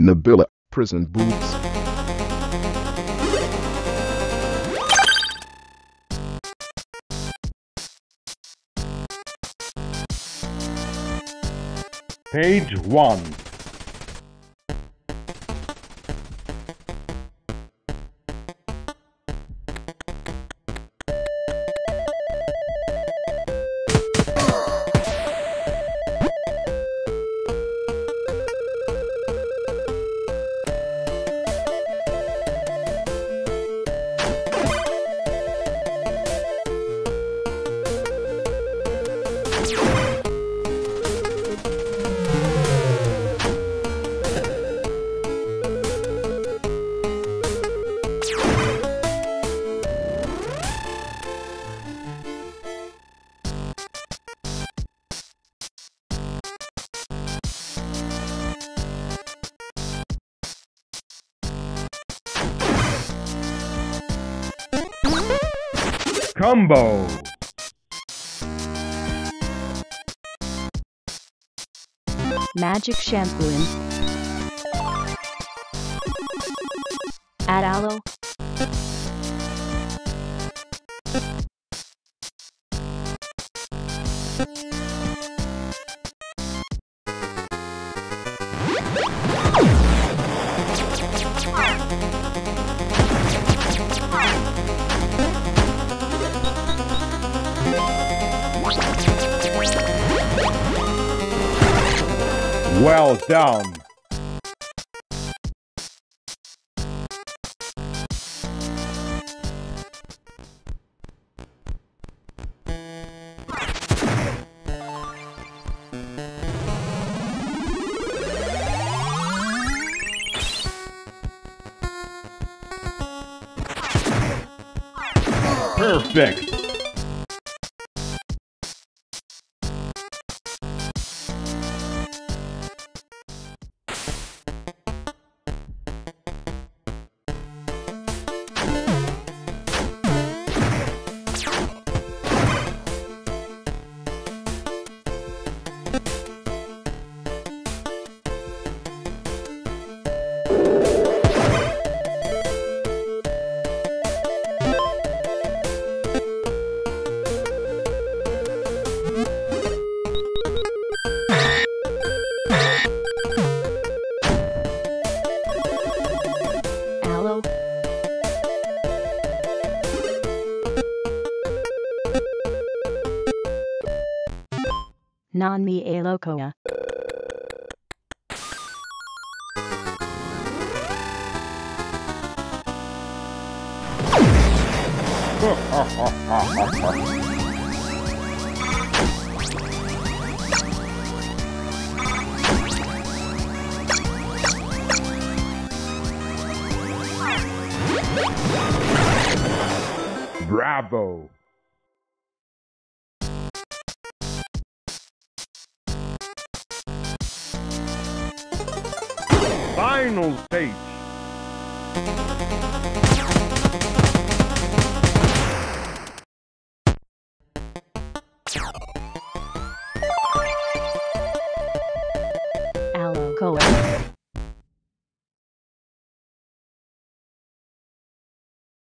Nabilla prison boots. Page 1. Combo. Magic Shampooing. Add aloe. Well done. Perfect. Non mi e locoa. Bravo. final stage. Aloe